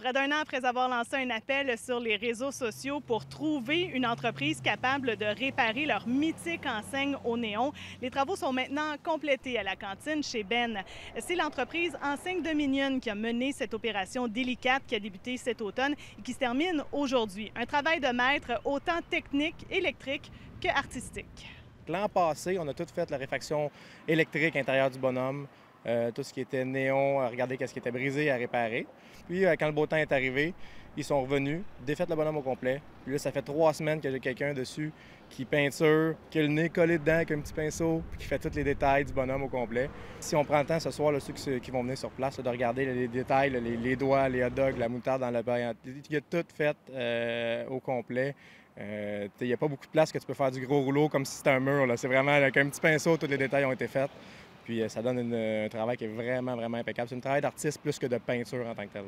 Près d'un an après avoir lancé un appel sur les réseaux sociaux pour trouver une entreprise capable de réparer leur mythique enseigne au néon, les travaux sont maintenant complétés à la cantine chez Ben. C'est l'entreprise Enseigne Dominion qui a mené cette opération délicate qui a débuté cet automne et qui se termine aujourd'hui. Un travail de maître autant technique, électrique que artistique. L'an passé, on a tout fait la réfaction électrique intérieure du bonhomme, euh, tout ce qui était néon, à regarder qu'est-ce qui était brisé, à réparer. Puis, euh, quand le beau temps est arrivé, ils sont revenus, défait le bonhomme au complet. Puis là, ça fait trois semaines que j'ai quelqu'un dessus qui peinture, qui a le nez collé dedans avec un petit pinceau, puis qui fait tous les détails du bonhomme au complet. Si on prend le temps ce soir, là, ceux qui, vont venir sur place, de regarder les détails, les, doigts, les hot dogs, la moutarde dans la bain, il y a tout fait euh, au complet. Il n'y a pas beaucoup de place que tu peux faire du gros rouleau comme si c'était un mur. C'est vraiment avec un petit pinceau, tous les détails ont été faits. Puis euh, ça donne un travail qui est vraiment, vraiment impeccable. C'est un travail d'artiste plus que de peinture en tant que tel.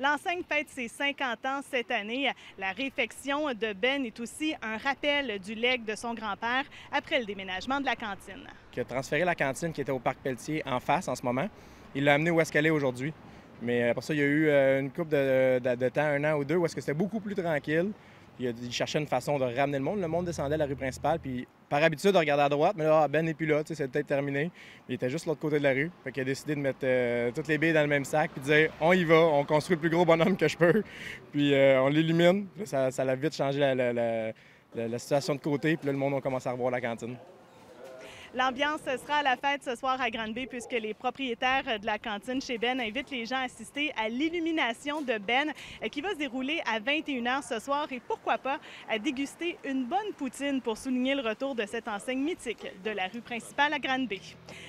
L'enseigne fête ses 50 ans cette année. La réfection de Ben est aussi un rappel du legs de son grand-père après le déménagement de la cantine. Qui a transféré la cantine qui était au Parc Pelletier en face en ce moment. Il l'a amené où est-ce qu'elle est aujourd'hui. Mais pour ça, il y a eu euh, une coupe de, de, temps, un an ou deux, où est-ce que c'était beaucoup plus tranquille. Il, cherchait une façon de ramener le monde. Le monde descendait la rue principale, puis par habitude, de regarder à droite, mais là, Ben n'est plus là, c'est peut-être terminé. Il était juste l'autre côté de la rue. Fait qu'il a décidé de mettre euh, toutes les billes dans le même sac, puis de dire on y va, on construit le plus gros bonhomme que je peux, puis euh, on l'illumine. Ça, ça a vite changé la, situation de côté, puis là, le monde a commencé à revoir la cantine. L'ambiance sera à la fête ce soir à Grande-Bay puisque les propriétaires de la cantine chez Ben invitent les gens à assister à l'illumination de Ben euh, qui va se dérouler à 21h ce soir et pourquoi pas à déguster une bonne poutine pour souligner le retour de cette enseigne mythique de la rue principale à Grande-Bay.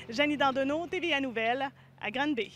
Jeannie Dandonneau, TVA Nouvelle, à Grande-Bay.